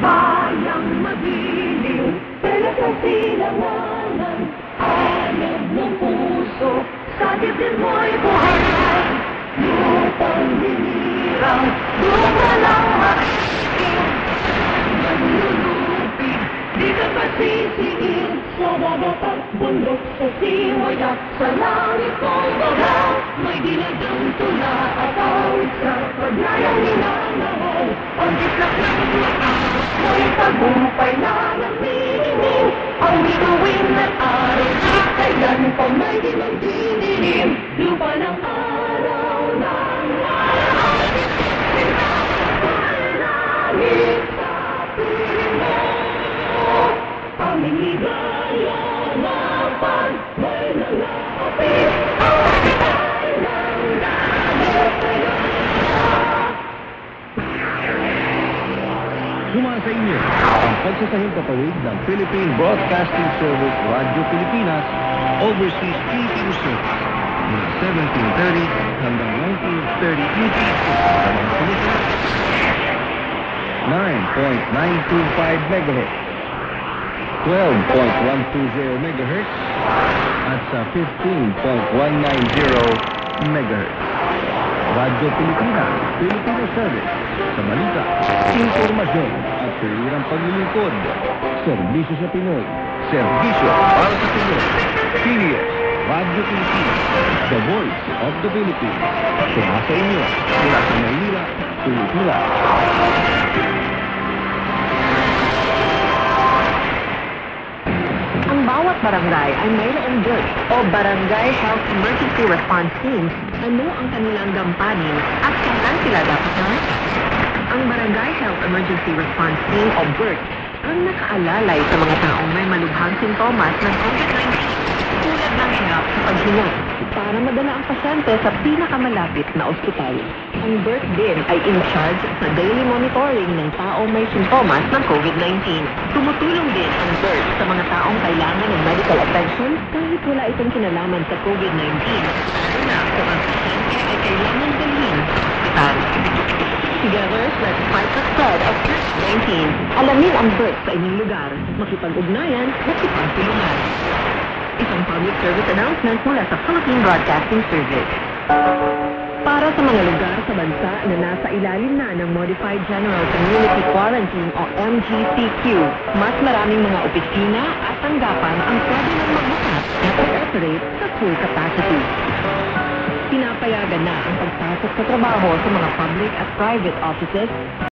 Bayang madilim, tela sa silanganan, Alab ng puso, sa dibdib mo'y buhay. Lupang hinirang, lumalang makikin, Nanlulupig, di ka pasisiin, Sa dagat at bundok, sa siwaya, sa langit kong baga, May dinagang tula at awit sa pagnayang ninanahal, Ang islak ng lakas, mo'y tagumpay na namiming, Ang bituin at araw, di kailan pa may di magdidilim, Lupa ng araw ng araw, Langit sa Aming ligaya na pag Suma sa inyo ang pagsasahig patawid ng Philippine Broadcasting Service Radyo Pilipinas Overseas Philippine Service mula 1730 hanggang 1930 UTC sa mga Pilipinas. 9.925 MHz 12.120 MHz at sa 15.190 MHz. Radyo Pilipinas, Filipino Service, sa balita, informasyon at sirang paglilingkod. Serbisyo sa Pinoy, serbisyo para sa Pinoy. PBS, Radyo Pilipinas, The Voice of the Philippines. Suma sa inyo, mula sa Maynila, Pilipinas. Ang bawat barangay ay mayroong DIRT o Barangay Health Emergency Response Team. Ano ang kanilang gampanin at kailan sila dapat na? Ang Barangay Health Emergency Response Team o BERT ang nakaalalay sa mga taong may malubhang sintomas ng COVID-19 tulad ng hirap sa paghinga para madala ang pasyente sa pinakamalapit na ospital. Ang BERT din ay in charge sa daily monitoring ng taong may sintomas ng COVID-19. Tumutulong din ang BERT sa mga taong kailangan ng medical attention kahit wala itong kinalaman sa COVID-19. Lalo na kung ang pasyente ay kailangan dalhin sa ospital. Together, let's fight the spread of COVID-19. Alamin ang BERT sa inyong lugar. Makipag-ugnayan, makipagtulungan. Isang public service announcement mula sa Philippine Broadcasting Service. Para sa mga lugar sa bansa na nasa ilalim na ng Modified General Community Quarantine o MGCQ, mas maraming mga opisina at tanggapan ang pwede nang magbukas at operate sa full capacity. Pinapayagan na ang pagpasok sa trabaho sa mga public at private offices